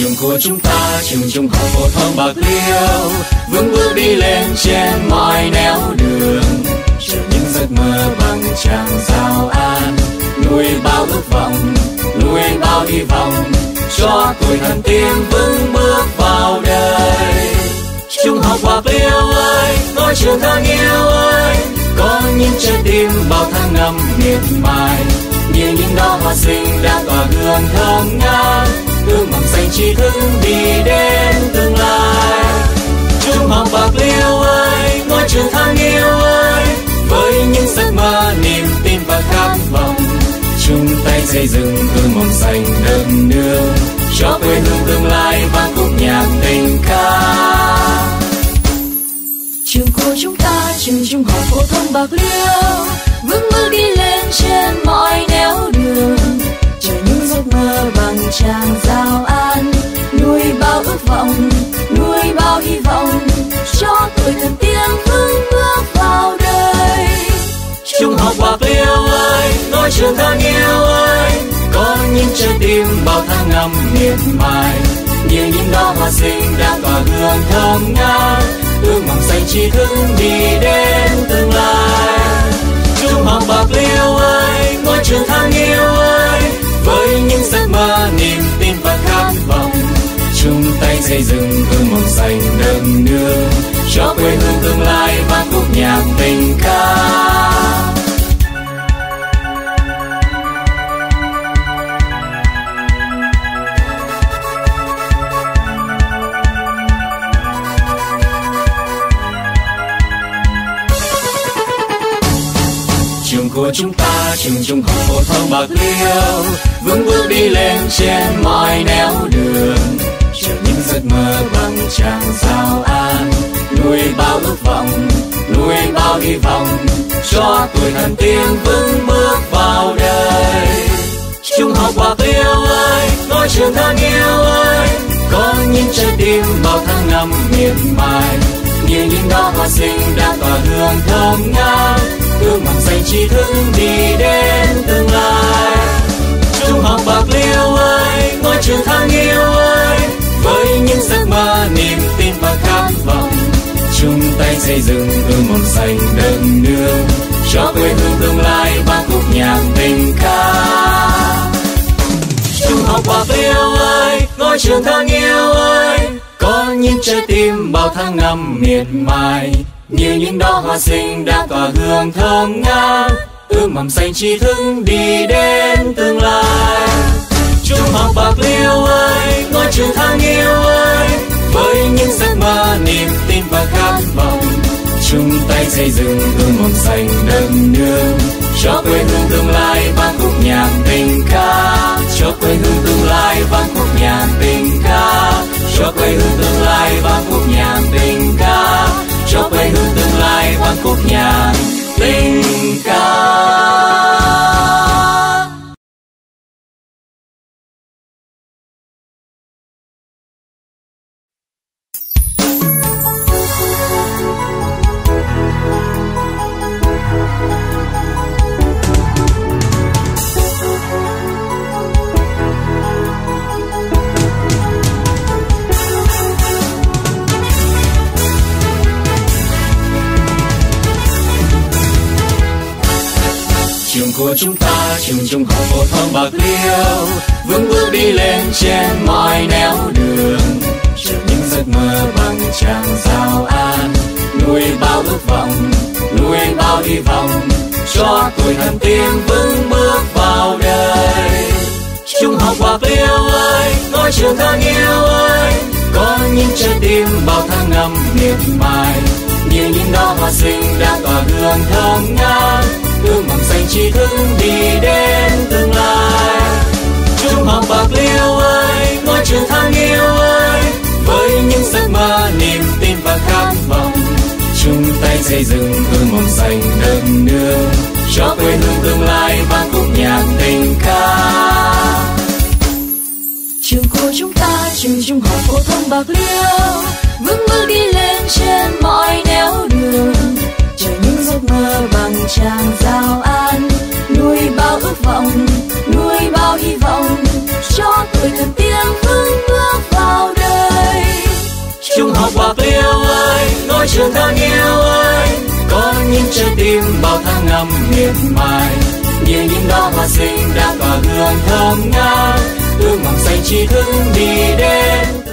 trường của chúng ta trường trung học phổ thông bạc liêu, vững bước đi lên trên mọi nẻo đường. Chờ những giấc mơ bằng hy vọng cho tuổi thần tiên vững bước vào đời. Trung học bạc liêu ơi, ngôi trường thân yêu ơi, có những trái tim bao tháng năm miệt mài. Như những đóa hoa sinh đã tỏa hương thơm ngát, ước mong xanh tri thức đi đến tương lai. Trung học bạc liêu ơi, ngôi trường thân yêu ơi, với những giấc mơ niềm tin và khát vọng tay xây dựng ước mộng xanh đất nước cho quê hương tương lai và khúc nhạc tình ca. Trường của chúng ta trường trung học phổ thông bạc liêu. Vững bước đi lên trên mọi nẻo đường. Chờ những giấc mơ bằng tràng giao an. Nuôi bao ước vọng trái tim bao tháng năm miệt mài. Như những đóa hoa xinh đã tỏa hương thơm ngát. Ước mong xanh tri thức đi đến tương lai. Trung học bạc liêu ơi ngôi trường thân yêu ơi. Với những giấc mơ niềm tin và khát vọng chung tay xây dựng ước mong xanh đất nương, cho quê hương tương lai và khúc nhạc tình ca. của chúng ta. Trường trung học phổ thông bạc liêu vững bước đi lên trên mọi nẻo đường. Chờ những giấc mơ bằng tràng giao an, nuôi bao ước vọng, nuôi bao hy vọng cho tuổi thần tiên vững bước vào đời. Trung học bạc liêu ơi, ngôi trường thân yêu ơi, có những trái tim bao tháng năm miệt mài, như những đóa hoa xinh đã tỏa hương thơm ngát tương bằng dành tri thức đi đến tương lai. Trung học bạc liêu ơi, ngôi trường thân yêu ơi. Với những giấc mơ, niềm tin và khát vọng, chung tay xây dựng tương mong xanh đất nước. Cho quê hương tương lai và khúc nhạc tình ca. Trung học bạc liêu ơi, ngôi trường thân yêu ơi. Có những trái tim bao tháng năm miệt mài như những đóa hoa xinh đã tỏa hương thơm ngát ước mầm xanh tri thức đi đến tương lai. Trung học bạc liêu ơi, ngôi trường thân yêu ơi, với những giấc mơ niềm tin và khát vọng, chung tay xây dựng hương mầm xanh đất nước cho quê hương tương lai vang khúc nhạc tình ca. Cho quê hương tương lai vang khúc nhạc tình ca, cho quê hương tương lai vang khúc nhạc tình ca trường của chúng ta, trường trung học phổ thông bạc liêu. Vững bước đi lên trên mọi nẻo đường. Chờ những giấc mơ bằng tràng giao an, nuôi bao ước vọng, nuôi bao hy vọng. Cho tuổi thần tiên vững bước vào đời. Trung học bạc liêu ơi ngôi trường thân yêu ơi. Có những trái tim bao tháng năm miệt mài. Như những đóa hoa sinh đã tỏa hương thơm ngát. Ước mong xanh chỉ thức đi đến tương lai. Trung học bạc liêu ơi, ngôi trường thang yêu ơi. Với những giấc mơ, niềm tin và khát vọng, chung tay xây dựng ước mong xanh đất nước cho quê hương tương lai vang khúc nhạc tình ca. Trường của chúng ta, trường trung học phổ thông bạc liêu. Vững bước đi lên trên mọi nẻo đường. Chờ những giấc mơ bằng tràng giao an ước vọng, nuôi bao hy vọng, cho tuổi thần tiên vững bước vào đời. Trung học bạc liêu ơi ngôi trường thân yêu ơi, có những trái tim bao tháng năm miệt mài. Như những đóa hoa xinh đã tỏa hương thơm ngát, ước mong xanh tri thức đi đến.